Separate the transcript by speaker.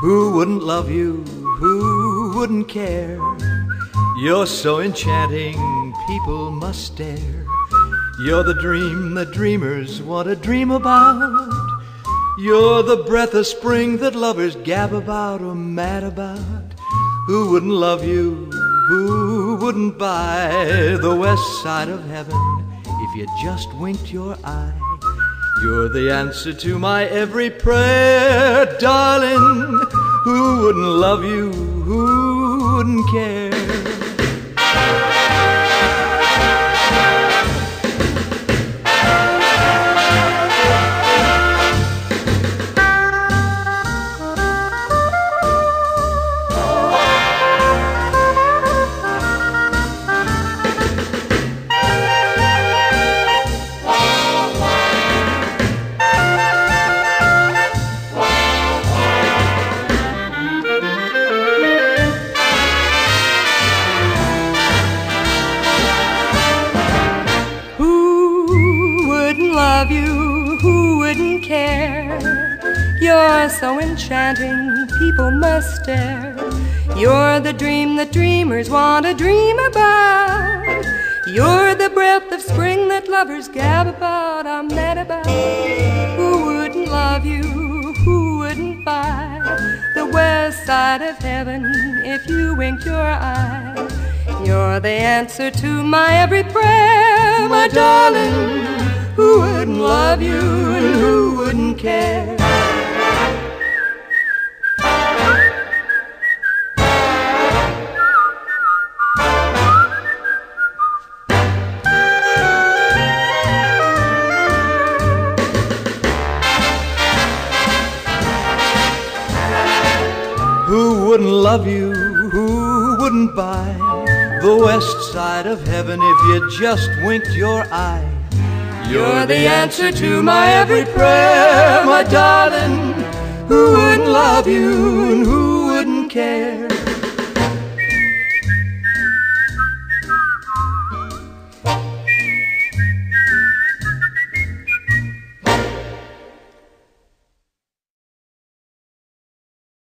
Speaker 1: Who wouldn't love you? Who wouldn't care? You're so enchanting, people must stare. You're the dream that dreamers want to dream about. You're the breath of spring that lovers gab about or mad about. Who wouldn't love you? Who wouldn't buy the west side of heaven if you just winked your eye? You're the answer to my every prayer, darling. Who wouldn't love you? Who wouldn't care?
Speaker 2: Wouldn't care? You're so enchanting, people must stare. You're the dream that dreamers want to dream about. You're the breath of spring that lovers gab about. I'm mad about. Who wouldn't love you? Who wouldn't buy the west side of heaven if you winked your eye? You're the answer to my every prayer, my darling. Who wouldn't love you wouldn't care?
Speaker 1: Who wouldn't love you? Who wouldn't buy the west side of heaven if you just winked your eye? You're the answer to my every prayer, my darling. Who wouldn't love you and who wouldn't care?